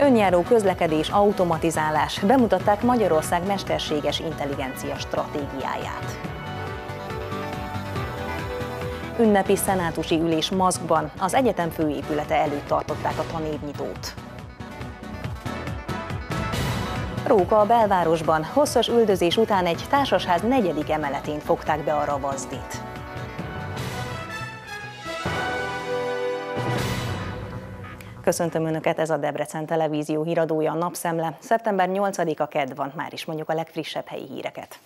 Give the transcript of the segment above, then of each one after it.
Önjáró közlekedés, automatizálás. Bemutatták Magyarország mesterséges intelligencia stratégiáját. Ünnepi szenátusi ülés maszkban az egyetem főépülete előtt tartották a tanévnyitót. Róka a belvárosban hosszas üldözés után egy társasház negyedik emeletén fogták be a ravazdit. Köszöntöm Önöket, ez a Debrecen Televízió híradója, a Napszemle. Szeptember 8-a kedd van, már is mondjuk a legfrissebb helyi híreket.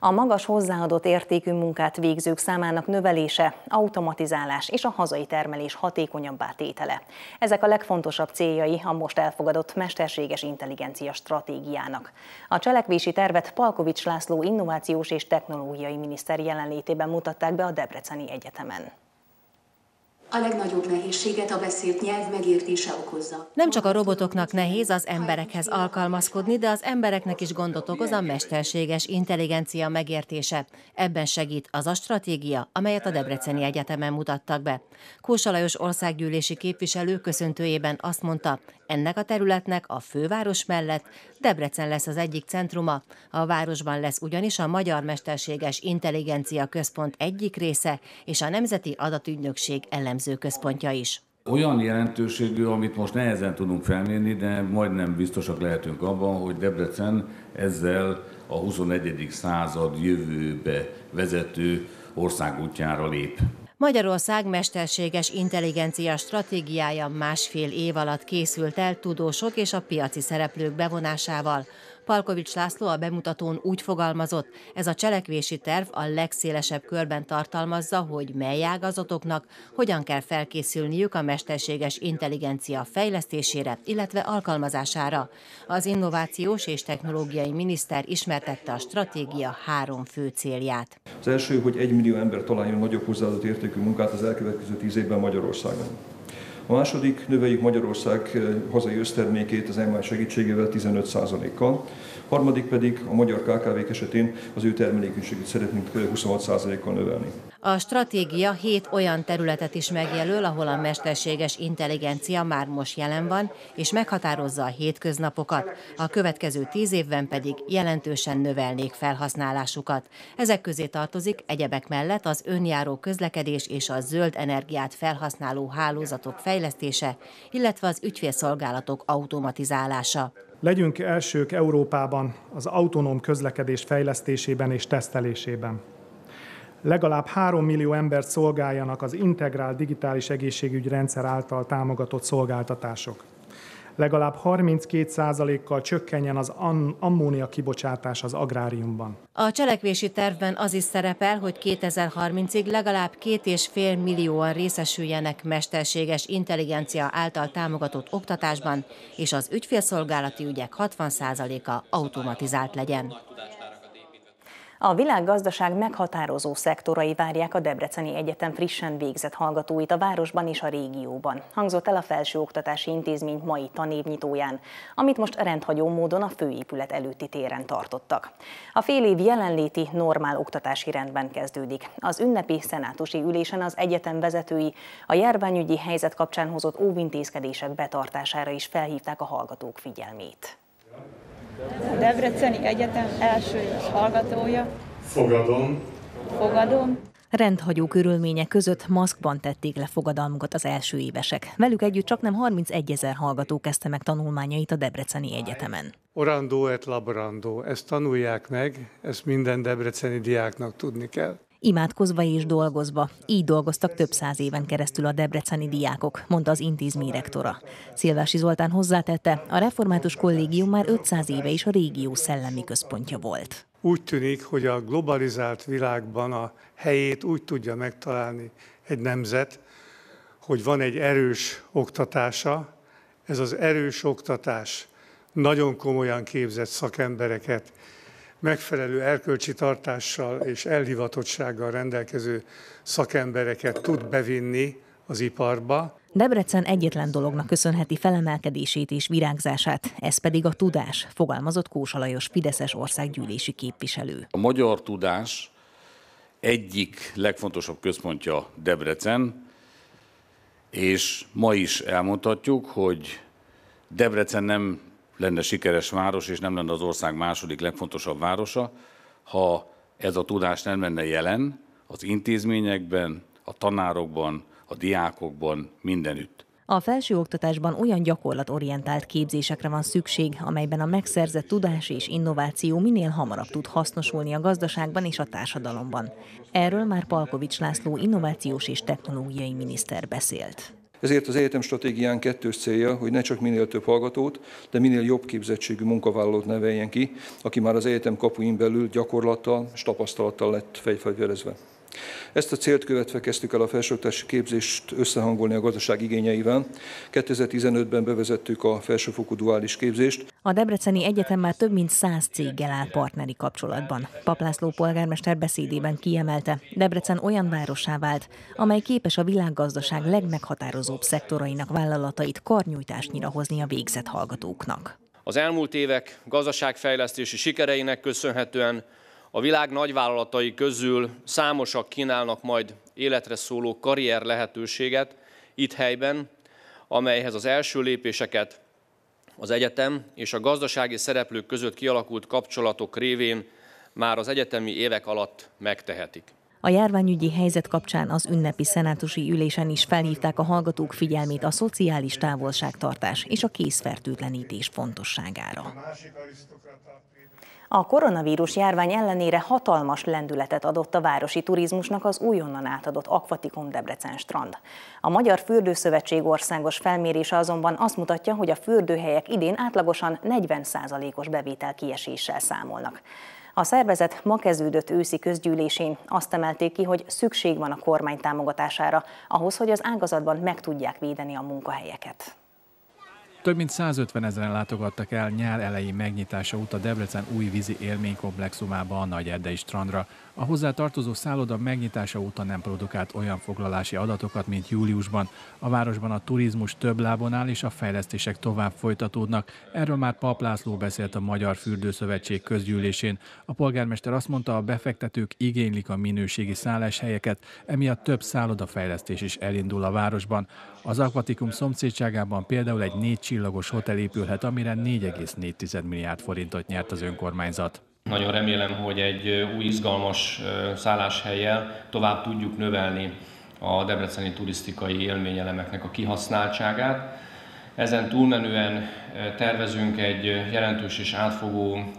A magas hozzáadott értékű munkát végzők számának növelése, automatizálás és a hazai termelés hatékonyabbá tétele. Ezek a legfontosabb céljai a most elfogadott mesterséges intelligencia stratégiának. A cselekvési tervet Palkovics László innovációs és technológiai miniszter jelenlétében mutatták be a Debreceni Egyetemen. A legnagyobb nehézséget a beszélt nyelv megértése okozza. Nem csak a robotoknak nehéz az emberekhez alkalmazkodni, de az embereknek is gondot okoz a mesterséges intelligencia megértése. Ebben segít az a stratégia, amelyet a Debreceni Egyetemen mutattak be. Kósa Lajos országgyűlési képviselő köszöntőjében azt mondta, ennek a területnek a főváros mellett Debrecen lesz az egyik centruma. A városban lesz ugyanis a Magyar Mesterséges Intelligencia Központ egyik része és a Nemzeti Adatügynökség elemző központja is. Olyan jelentőségű, amit most nehezen tudunk felmérni, de majdnem biztosak lehetünk abban, hogy Debrecen ezzel a 21. század jövőbe vezető országútjára lép. Magyarország mesterséges intelligencia stratégiája másfél év alatt készült el tudósok és a piaci szereplők bevonásával. Palkovics László a bemutatón úgy fogalmazott, ez a cselekvési terv a legszélesebb körben tartalmazza, hogy mely ágazatoknak hogyan kell felkészülniük a mesterséges intelligencia fejlesztésére, illetve alkalmazására. Az innovációs és technológiai miniszter ismertette a stratégia három fő célját. Az első, hogy egy millió ember találjon nagyobb hozzáadott értékű munkát az elkövetkező tíz évben Magyarországon. A második, növeljük Magyarország eh, hazai össztermékét az MI segítségével 15%-kal. Harmadik pedig a magyar KKV-k esetén az ő termelékenységét szeretnénk 26%-kal eh, növelni. A stratégia hét olyan területet is megjelöl, ahol a mesterséges intelligencia már most jelen van, és meghatározza a hétköznapokat. A következő tíz évben pedig jelentősen növelnék felhasználásukat. Ezek közé tartozik egyebek mellett az önjáró közlekedés és a zöld energiát felhasználó hálózatok fejlesztése, illetve az ügyfélszolgálatok automatizálása. Legyünk elsők Európában az autonóm közlekedés fejlesztésében és tesztelésében legalább 3 millió embert szolgáljanak az integrált digitális egészségügyrendszer által támogatott szolgáltatások. Legalább 32%-kal csökkenjen az ammónia kibocsátás az agráriumban. A cselekvési tervben az is szerepel, hogy 2030-ig legalább két és fél millióan részesüljenek mesterséges intelligencia által támogatott oktatásban, és az ügyfélszolgálati ügyek 60%-a automatizált legyen. A világgazdaság meghatározó szektorai várják a Debreceni Egyetem frissen végzett hallgatóit a városban és a régióban. Hangzott el a Felsőoktatási Intézmény mai tanévnyitóján, amit most rendhagyó módon a főépület előtti téren tartottak. A fél év jelenléti normál oktatási rendben kezdődik. Az ünnepi szenátusi ülésen az egyetem vezetői a járványügyi helyzet kapcsán hozott óvintézkedések betartására is felhívták a hallgatók figyelmét a Debreceni Egyetem első éves hallgatója. Fogadom. Fogadom. Rendhagyó körülmények között maszkban tették le fogadalmukat az első évesek. Velük együtt csak nem 31 ezer hallgató kezdte meg tanulmányait a Debreceni Egyetemen. Orandó et laborandó, ezt tanulják meg, ezt minden debreceni diáknak tudni kell imádkozva és dolgozva. Így dolgoztak több száz éven keresztül a debreceni diákok, mondta az intézmény rektora. Szilvási Zoltán hozzátette, a református kollégium már 500 éve is a régió szellemi központja volt. Úgy tűnik, hogy a globalizált világban a helyét úgy tudja megtalálni egy nemzet, hogy van egy erős oktatása, ez az erős oktatás nagyon komolyan képzett szakembereket megfelelő erkölcsi tartással és elhivatottsággal rendelkező szakembereket tud bevinni az iparba. Debrecen egyetlen dolognak köszönheti felemelkedését és virágzását, ez pedig a tudás, fogalmazott Kósa Lajos Fideszes országgyűlési képviselő. A magyar tudás egyik legfontosabb központja Debrecen, és ma is elmondhatjuk, hogy Debrecen nem lenne sikeres város, és nem lenne az ország második legfontosabb városa, ha ez a tudás nem lenne jelen az intézményekben, a tanárokban, a diákokban, mindenütt. A felsőoktatásban olyan gyakorlatorientált képzésekre van szükség, amelyben a megszerzett tudás és innováció minél hamarabb tud hasznosulni a gazdaságban és a társadalomban. Erről már Palkovics László innovációs és technológiai miniszter beszélt. Ezért az egyetem stratégián kettős célja, hogy ne csak minél több hallgatót, de minél jobb képzettségű munkavállalót neveljen ki, aki már az egyetem kapuin belül gyakorlattal és tapasztalattal lett fejfegyverezve. Ezt a célt követve kezdtük el a felsőoktatási képzést összehangolni a gazdaság igényeivel. 2015-ben bevezettük a felsőfokú duális képzést. A Debreceni Egyetem már több mint száz céggel áll partneri kapcsolatban. Paplászló polgármester beszédében kiemelte, Debrecen olyan várossá vált, amely képes a világgazdaság legmeghatározóbb szektorainak vállalatait karnyújtásnyira hozni a végzett hallgatóknak. Az elmúlt évek gazdaságfejlesztési sikereinek köszönhetően a világ nagyvállalatai közül számosak kínálnak majd életre szóló karrier lehetőséget itt helyben, amelyhez az első lépéseket az egyetem és a gazdasági szereplők között kialakult kapcsolatok révén már az egyetemi évek alatt megtehetik. A járványügyi helyzet kapcsán az ünnepi szenátusi ülésen is felhívták a hallgatók figyelmét a szociális távolságtartás és a készfertőtlenítés fontosságára. A koronavírus járvány ellenére hatalmas lendületet adott a városi turizmusnak az újonnan átadott Aquaticum Debrecen strand. A Magyar Fürdőszövetség országos felmérése azonban azt mutatja, hogy a fürdőhelyek idén átlagosan 40%-os bevétel kieséssel számolnak. A szervezet ma kezdődött őszi közgyűlésén azt emelték ki, hogy szükség van a kormány támogatására, ahhoz, hogy az ágazatban meg tudják védeni a munkahelyeket. Több mint 150 ezeren látogattak el nyár elejé megnyitása óta Debrecen új vízi élménykomplexumába a Nagy Erdei strandra. A hozzá tartozó szálloda megnyitása óta nem produkált olyan foglalási adatokat, mint júliusban. A városban a turizmus több lábon áll, és a fejlesztések tovább folytatódnak. Erről már Pap László beszélt a Magyar Fürdőszövetség közgyűlésén. A polgármester azt mondta, a befektetők igénylik a minőségi szálláshelyeket, emiatt több szállodafejlesztés is elindul a városban. Az Aquatikum szomszédságában például egy négy csillagos hotel épülhet, amire 4,4 milliárd forintot nyert az önkormányzat. Nagyon remélem, hogy egy új izgalmas szálláshelyjel tovább tudjuk növelni a debreceni turisztikai élményelemeknek a kihasználtságát. Ezen túlmenően tervezünk egy jelentős és átfogó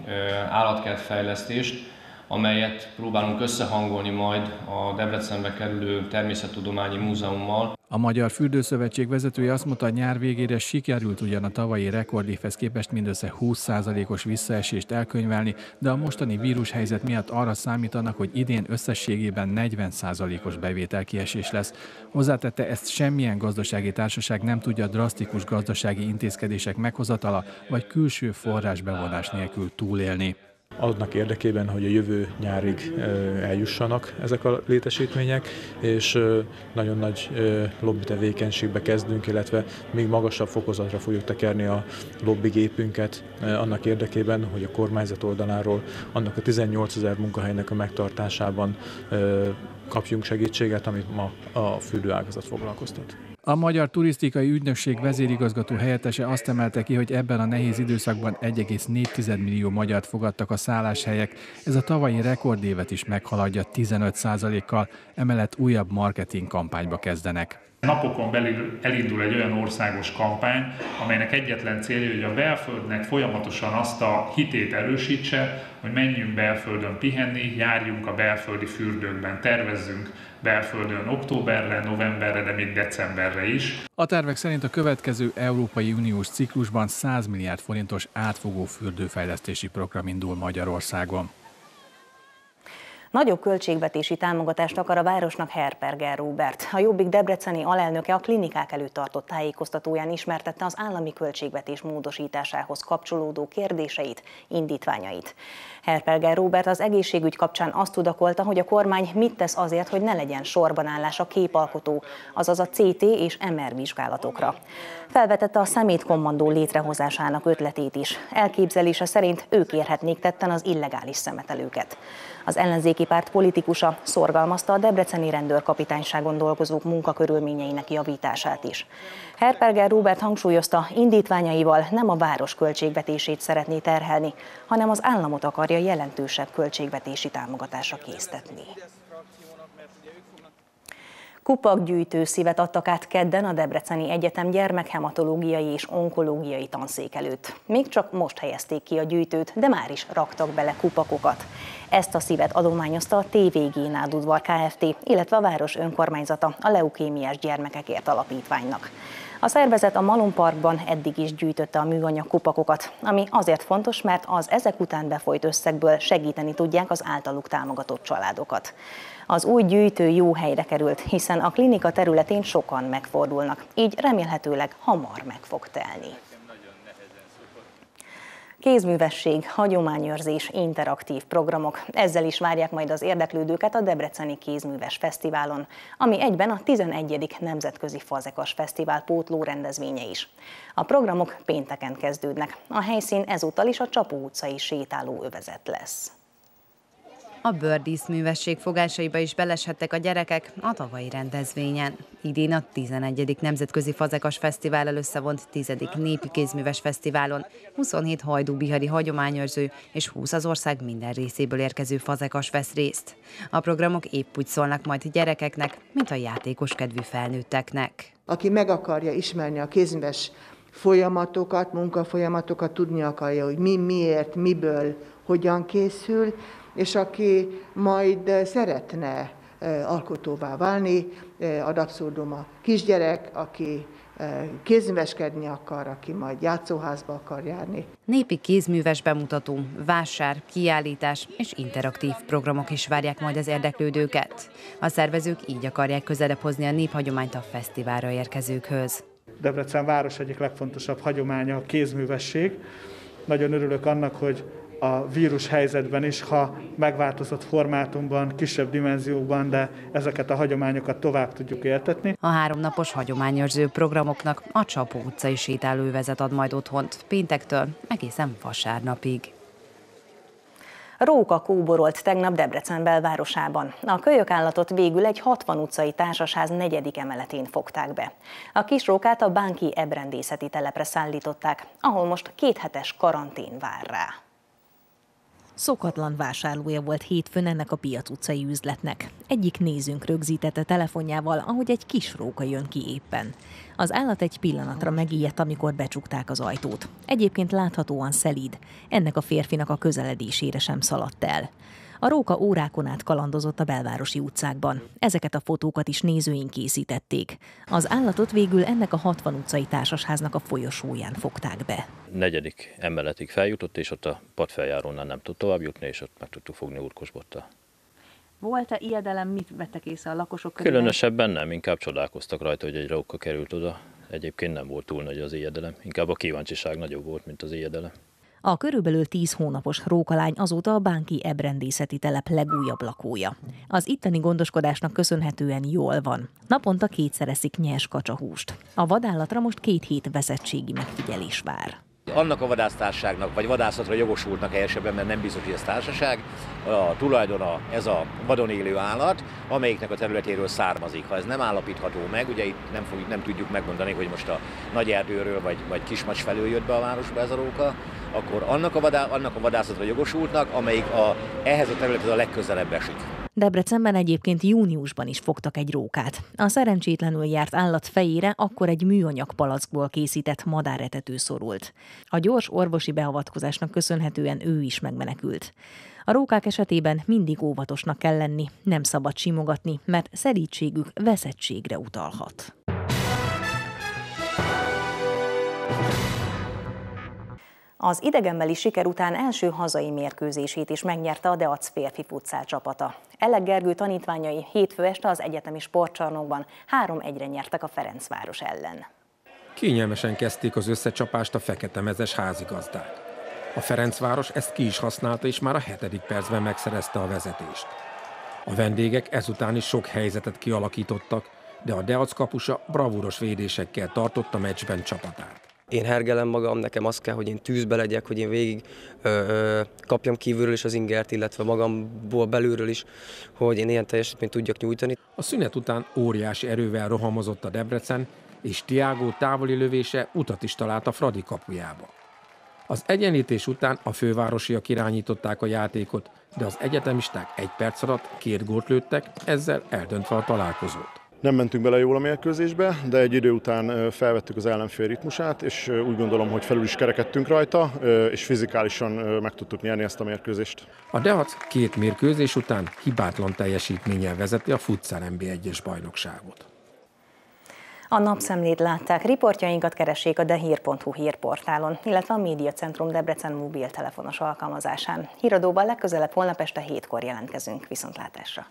állatkertfejlesztést, amelyet próbálunk összehangolni majd a Debrecenbe kerülő Természettudományi Múzeummal. A Magyar Fürdőszövetség vezetője azt mondta, nyár végére sikerült ugyan a tavalyi rekordévhez képest mindössze 20%-os visszaesést elkönyvelni, de a mostani vírushelyzet miatt arra számítanak, hogy idén összességében 40%-os bevételkiesés lesz. Hozzátette, ezt semmilyen gazdasági társaság nem tudja drasztikus gazdasági intézkedések meghozatala vagy külső forrás bevonás nélkül túlélni annak érdekében, hogy a jövő nyárig eljussanak ezek a létesítmények, és nagyon nagy lobby tevékenységbe kezdünk, illetve még magasabb fokozatra fogjuk tekerni a lobbygépünket annak érdekében, hogy a kormányzat oldaláról annak a 18 ezer munkahelynek a megtartásában kapjunk segítséget, amit ma a fürdőágazat foglalkoztat. A Magyar Turisztikai Ügynökség vezérigazgató helyettese azt emelte ki, hogy ebben a nehéz időszakban 1,4 millió magyart fogadtak a szálláshelyek. Ez a tavalyi rekordévet is meghaladja 15 kal emellett újabb marketing kampányba kezdenek. Napokon belül elindul egy olyan országos kampány, amelynek egyetlen célja, hogy a belföldnek folyamatosan azt a hitét erősítse, hogy menjünk belföldön pihenni, járjunk a belföldi fürdőkben, tervezzünk belföldön októberre, novemberre, de még decemberre is. A tervek szerint a következő Európai Uniós ciklusban 100 milliárd forintos átfogó fürdőfejlesztési program indul Magyarországon. Nagyobb költségvetési támogatást akar a városnak Herperger Róbert. A Jobbik Debreceni alelnöke a klinikák előtt tartott tájékoztatóján ismertette az állami költségvetés módosításához kapcsolódó kérdéseit, indítványait. Herperger Róbert az egészségügy kapcsán azt tudakolta, hogy a kormány mit tesz azért, hogy ne legyen sorbanállás a képalkotó, azaz a CT és MR vizsgálatokra. Felvetette a szemétkommandó létrehozásának ötletét is. Elképzelése szerint ők érhetnék tetten az illegális szemetelőket. Az ellenzéki párt politikusa szorgalmazta a debreceni rendőrkapitányságon dolgozók munkakörülményeinek javítását is. Herperger Robert hangsúlyozta, indítványaival nem a város költségvetését szeretné terhelni, hanem az államot akarja jelentősebb költségvetési támogatásra késztetni. Kupakgyűjtő szívet adtak át kedden a Debreceni Egyetem gyermekhematológiai és onkológiai tanszék előtt. Még csak most helyezték ki a gyűjtőt, de már is raktak bele kupakokat. Ezt a szívet adományozta a TVG Nádudvar Kft., illetve a város önkormányzata a leukémiás gyermekekért alapítványnak. A szervezet a Malon Parkban eddig is gyűjtötte a műanyag kupakokat, ami azért fontos, mert az ezek után befolyt összegből segíteni tudják az általuk támogatott családokat. Az új gyűjtő jó helyre került, hiszen a klinika területén sokan megfordulnak, így remélhetőleg hamar meg fog telni. Kézművesség, hagyományőrzés, interaktív programok. Ezzel is várják majd az érdeklődőket a Debreceni Kézműves Fesztiválon, ami egyben a 11. Nemzetközi Fazekas Fesztivál pótló rendezvénye is. A programok pénteken kezdődnek. A helyszín ezúttal is a Csapó utcai sétáló övezet lesz. A bőrdíszművesség fogásaiba is beleshettek a gyerekek a tavalyi rendezvényen. Idén a 11. Nemzetközi Fazekas Fesztivál összevont 10. Népi Kézműves Fesztiválon 27 hajdú-bihari hagyományőrző és 20 az ország minden részéből érkező fazekas vesz részt. A programok épp úgy szólnak majd gyerekeknek, mint a játékos kedvű felnőtteknek. Aki meg akarja ismerni a kézműves folyamatokat, munkafolyamatokat, tudni akarja, hogy mi, miért, miből, hogyan készül, és aki majd szeretne alkotóvá válni, ad abszurdum a kisgyerek, aki kézműveskedni akar, aki majd játszóházba akar járni. Népi kézműves bemutató, vásár, kiállítás és interaktív programok is várják majd az érdeklődőket. A szervezők így akarják közelebb hozni a néphagyományt a fesztiválra érkezőkhöz. Debrecen város egyik legfontosabb hagyománya a kézművesség. Nagyon örülök annak, hogy a vírus helyzetben is, ha megváltozott formátumban, kisebb dimenziókban, de ezeket a hagyományokat tovább tudjuk éltetni. A háromnapos hagyományőrző programoknak a Csapó utcai sétálővezet ad majd otthont péntektől egészen vasárnapig. Róka kóborolt tegnap Debrecen belvárosában. A kölyök állatot végül egy 60 utcai társasház negyedik emeletén fogták be. A kis rókát a Bánki Ebrendészeti telepre szállították, ahol most kéthetes karantén vár rá. Szokatlan vásárlója volt hétfőn ennek a piac utcai üzletnek. Egyik nézünk rögzítette telefonjával, ahogy egy kis róka jön ki éppen. Az állat egy pillanatra megijedt, amikor becsukták az ajtót. Egyébként láthatóan szelíd. Ennek a férfinak a közeledésére sem szaladt el. A róka órákon át kalandozott a belvárosi utcákban. Ezeket a fotókat is nézőink készítették. Az állatot végül ennek a 60 utcai társasháznak a folyosóján fogták be. Negyedik emeletig feljutott, és ott a padfeljárónál nem tud tovább jutni, és ott meg tudtuk fogni úrkosbottal. Volt-e ijedelem, mit vettek észre a lakosok közül? Különösebben nem, inkább csodálkoztak rajta, hogy egy róka került oda. Egyébként nem volt túl nagy az ijedelem, inkább a kíváncsiság nagyobb volt, mint az ijedelem. A körülbelül 10 hónapos rókalány azóta a Bánki Ebrendészeti telep legújabb lakója. Az itteni gondoskodásnak köszönhetően jól van. Naponta kétszer eszik nyers kacsahúst. A vadállatra most két hét vezetségi megfigyelés vár annak a vadásztárságnak, vagy vadászatra jogosultnak helyesebben, mert nem biztos, hogy ez társaság, a tulajdona ez a vadon élő állat, amelyiknek a területéről származik. Ha ez nem állapítható meg, ugye itt nem, fogjuk, nem tudjuk megmondani, hogy most a nagy erdőről vagy, vagy kismacs felől jött be a városba ez a róka, akkor annak a, vadá, annak a vadászatra jogosultnak, amelyik a, ehhez a területhez a legközelebb esik. Debrecenben egyébként júniusban is fogtak egy rókát. A szerencsétlenül járt állat fejére akkor egy műanyag palackból készített madáretető szorult. A gyors orvosi beavatkozásnak köszönhetően ő is megmenekült. A rókák esetében mindig óvatosnak kell lenni, nem szabad simogatni, mert szerítségük veszettségre utalhat. Az idegenbeli siker után első hazai mérkőzését is megnyerte a Deac férfi futszál csapata. Elleg Gergő tanítványai hétfő este az egyetemi sportcsarnokban 3-1-re nyertek a Ferencváros ellen. Kényelmesen kezdték az összecsapást a fekete-mezes házigazdák. A Ferencváros ezt ki is használta, és már a hetedik percben megszerezte a vezetést. A vendégek ezután is sok helyzetet kialakítottak, de a Deac kapusa bravúros védésekkel tartotta meccsben csapatát. Én hergelem magam, nekem az kell, hogy én tűzbe legyek, hogy én végig ö, ö, kapjam kívülről is az ingert, illetve magamból belülről is, hogy én ilyen teljesítményt tudjak nyújtani. A szünet után óriási erővel rohamozott a Debrecen, és Tiago távoli lövése utat is talált a Fradi kapujába. Az egyenlítés után a fővárosiak irányították a játékot, de az egyetemisták egy perc alatt két gólt lőttek, ezzel eldöntve a találkozót. Nem mentünk bele jól a mérkőzésbe, de egy idő után felvettük az ellenfél ritmusát, és úgy gondolom, hogy felül is kerekedtünk rajta, és fizikálisan meg tudtuk nyerni ezt a mérkőzést. A Dehac két mérkőzés után hibátlan teljesítménnyel vezeti a Futsal NB1-es bajnokságot. A napszemlét látták, riportjainkat keressék a dehír.hu hírportálon, illetve a Médiacentrum Debrecen mobiltelefonos alkalmazásán. Híradóban legközelebb holnap este hétkor jelentkezünk. Viszontlátásra!